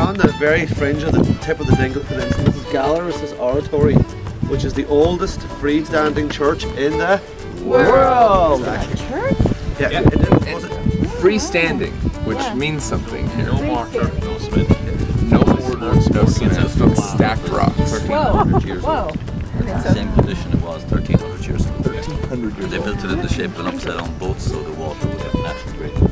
on the very fringe of the tip of the Dingle Peninsula. This is Gallarus Oratory, which is the oldest freestanding church in the world. Church? Yeah, Yeah. it is- was it? Freestanding, which Yeah. means something here. No mortar, no cement. No mortars, no cement, but stacked rocks. Whoa. 1300 years Whoa. ago. Okay, same condition it was 1300 years ago. 1300 years They built it in the shape of an upside down boat so the water would have natural drainage.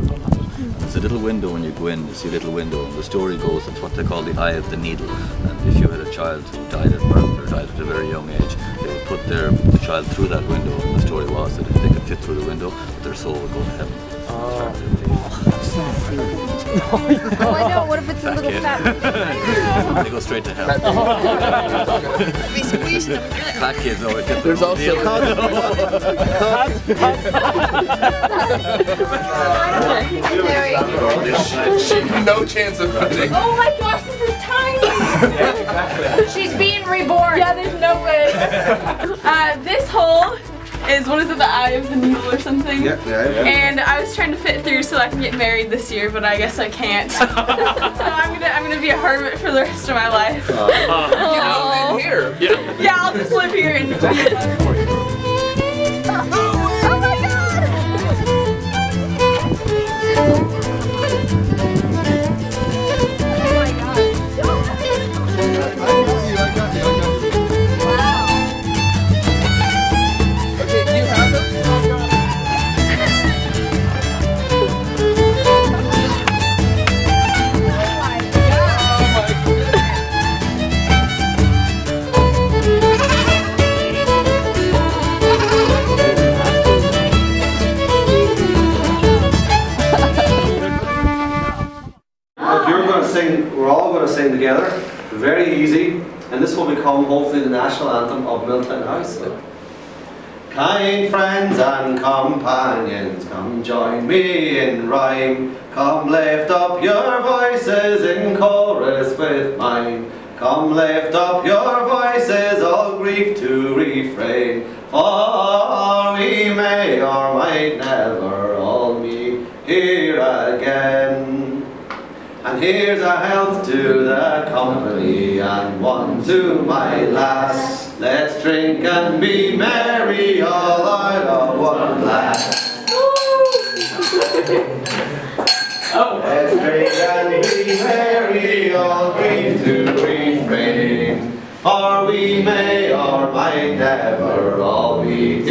There's a little window when you go in, you see a little window, and the story goes it's what they call the eye of the needle. And if you had a child who died at birth or died at a very young age, they would put their the child through that window. And the story was that if they could fit through the window, their soul would go to heaven. Oh, I know. What if it's a little kid. fat? They go straight to hell. Be squeezing them. Fat kids always get There's wrong also deal. No chance of fitting. Oh my gosh, this is tiny. She's being reborn. Yeah, there's no way. Uh, this hole is what is it, the eye of the needle or something? Yeah, yeah, yeah. And I was trying to fit through so I can get married this year, but I guess I can't. so I'm gonna I'm gonna be a hermit for the rest of my life. Oh, in here. Yeah. Yeah, I'll just live here and we're all going to sing together. Very easy. And this will become hopefully the national anthem of Milltown House. Kind friends and companions, come join me in rhyme. Come lift up your voices in chorus with mine. Come lift up your voices, all grief to refrain. For we may or might never all meet here again. And here's a health to the company and one to my lass. Let's drink and be merry all out of one glass. Let's drink and be merry, all grief to refrain. For we may or might never all meet